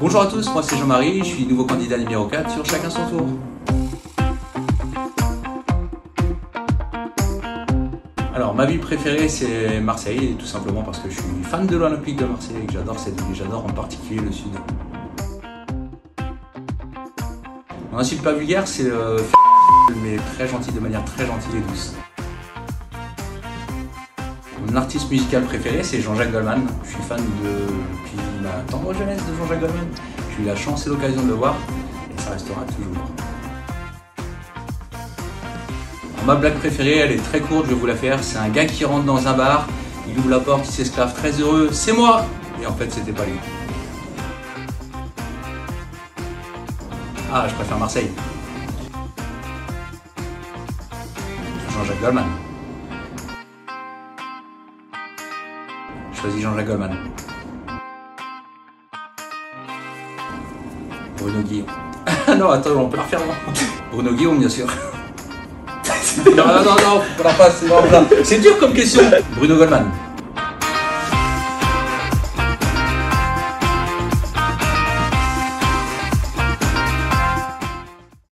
Bonjour à tous, moi c'est Jean-Marie, je suis nouveau candidat numéro 4 sur Chacun son tour. Alors ma ville préférée c'est Marseille, tout simplement parce que je suis fan de l'Olympique de Marseille et que j'adore cette ville, j'adore en particulier le sud. Mon insulte pas vulgaire c'est le mais très gentil, de manière très gentille et douce. Mon artiste musical préféré, c'est Jean-Jacques Goldman. Je suis fan depuis ma tendre jeunesse de Jean-Jacques Goldman. J'ai eu la chance et l'occasion de le voir, et ça restera toujours. ma blague préférée, elle est très courte, je vais vous la faire. C'est un gars qui rentre dans un bar, il ouvre la porte, il s'esclave très heureux, c'est moi Et en fait, c'était pas lui. Ah, je préfère Marseille. Jean-Jacques Goldman. Choisis Jean-Jacques Goldman. Bruno Guillon. non, attends, on peut la refaire. Bruno Guillon, bien sûr. non, non, non, on la passe. C'est dur comme question. Bruno Goldman.